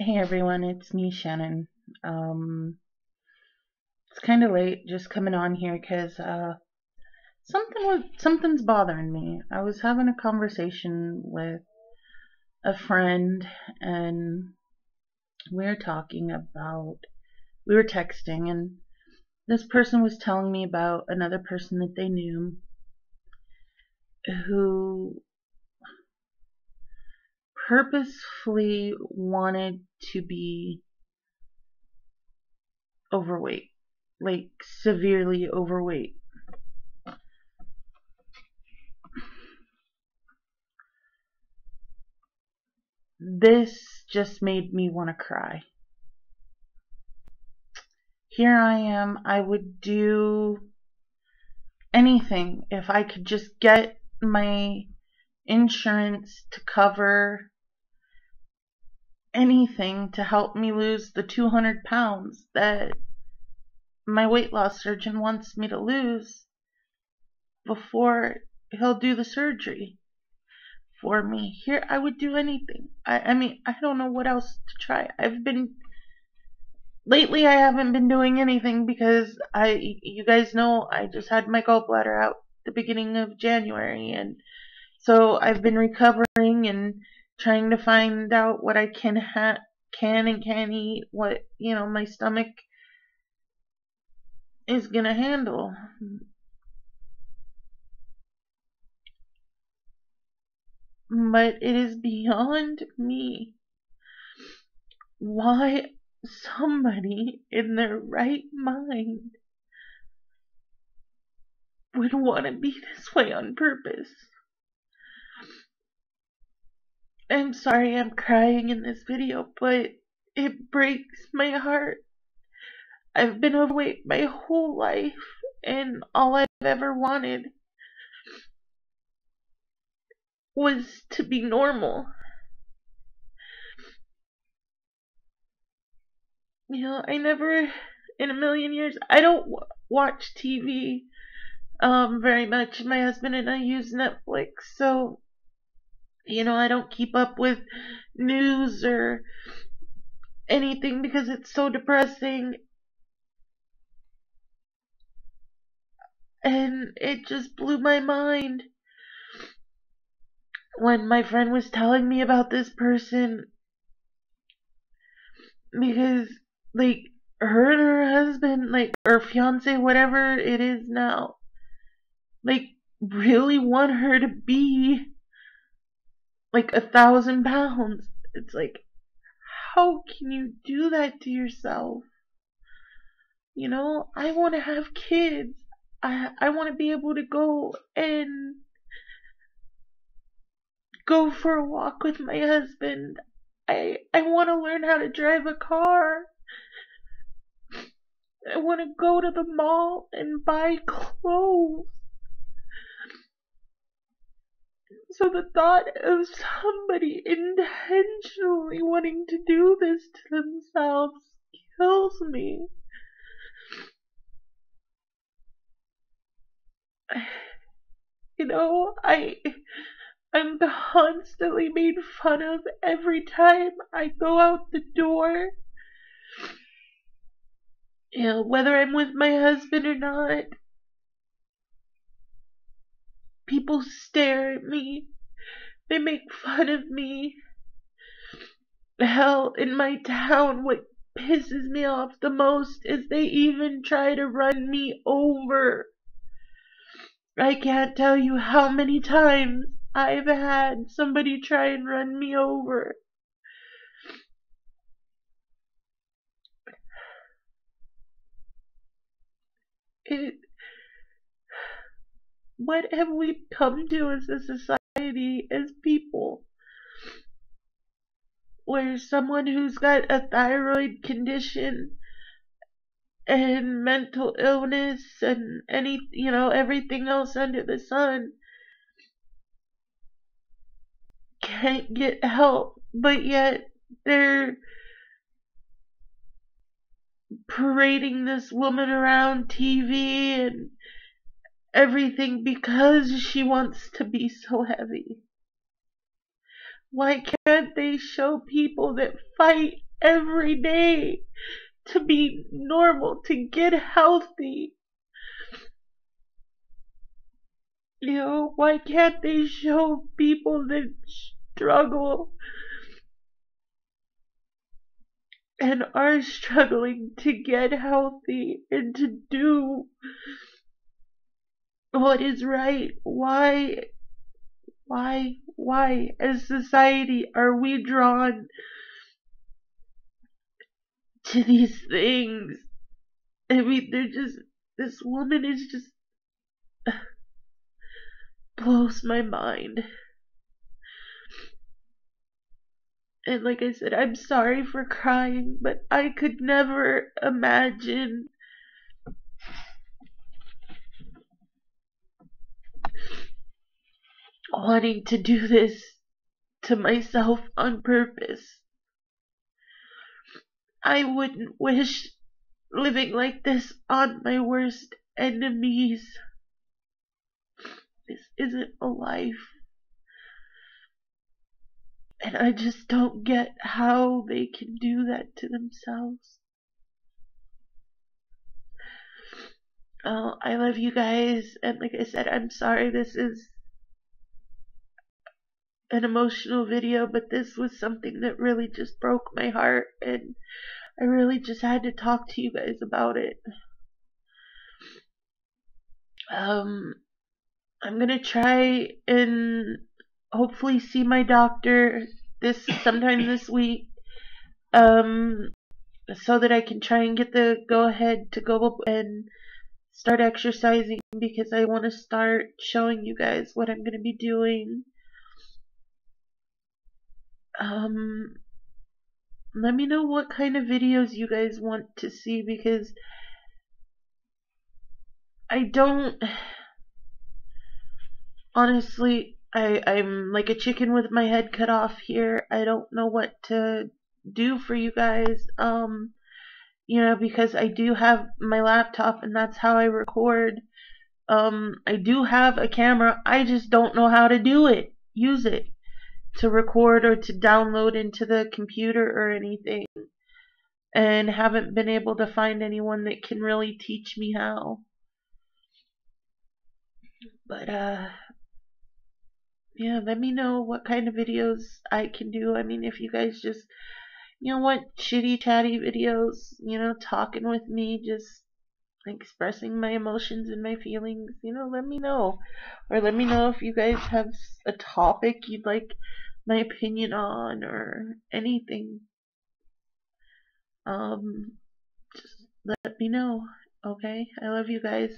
Hey everyone, it's me, Shannon. Um, it's kind of late just coming on here because uh, something was something's bothering me. I was having a conversation with a friend and we were talking about we were texting and this person was telling me about another person that they knew who purposefully wanted to be overweight, like severely overweight. This just made me want to cry. Here I am, I would do anything if I could just get my insurance to cover anything to help me lose the 200 pounds that my weight loss surgeon wants me to lose before he'll do the surgery for me. Here, I would do anything. I, I mean, I don't know what else to try. I've been lately. I haven't been doing anything because I, you guys know, I just had my gallbladder out the beginning of January, and so I've been recovering and trying to find out what I can ha- can and can't eat, what you know my stomach is gonna handle. But it is beyond me why somebody in their right mind would want to be this way on purpose. I'm sorry I'm crying in this video, but it breaks my heart. I've been overweight my whole life, and all I've ever wanted was to be normal. You know, I never, in a million years, I don't watch TV um very much. My husband and I use Netflix, so you know, I don't keep up with news or anything because it's so depressing. And it just blew my mind when my friend was telling me about this person because like her and her husband like or fiance whatever it is now like really want her to be like a thousand pounds. It's like, how can you do that to yourself? You know, I want to have kids. I I want to be able to go and go for a walk with my husband. I I want to learn how to drive a car. I want to go to the mall and buy clothes. So the thought of somebody intentionally wanting to do this to themselves kills me. You know, I I'm constantly made fun of every time I go out the door. You know, whether I'm with my husband or not. People stare at me. They make fun of me. Hell, in my town, what pisses me off the most is they even try to run me over. I can't tell you how many times I've had somebody try and run me over. It, what have we come to as a society, as people? Where someone who's got a thyroid condition and mental illness and any, you know, everything else under the sun can't get help, but yet they're parading this woman around TV and everything because she wants to be so heavy. Why can't they show people that fight every day to be normal, to get healthy. You know, why can't they show people that struggle and are struggling to get healthy and to do what is right? Why, why, why, as society, are we drawn to these things? I mean, they're just, this woman is just, blows my mind. And like I said, I'm sorry for crying, but I could never imagine wanting to do this to myself on purpose. I wouldn't wish living like this on my worst enemies. This isn't a life. And I just don't get how they can do that to themselves. Oh, I love you guys. And like I said, I'm sorry this is an emotional video, but this was something that really just broke my heart. And I really just had to talk to you guys about it. Um, I'm gonna try and hopefully see my doctor this sometime this week um so that I can try and get the go ahead to go up and start exercising because I want to start showing you guys what I'm going to be doing um let me know what kind of videos you guys want to see because I don't honestly I, I'm like a chicken with my head cut off here. I don't know what to do for you guys. Um, you know, because I do have my laptop and that's how I record. Um, I do have a camera. I just don't know how to do it. Use it to record or to download into the computer or anything. And haven't been able to find anyone that can really teach me how. But, uh, yeah, let me know what kind of videos I can do. I mean, if you guys just, you know, want shitty chatty videos, you know, talking with me, just expressing my emotions and my feelings, you know, let me know. Or let me know if you guys have a topic you'd like my opinion on or anything. Um, just let me know, okay? I love you guys.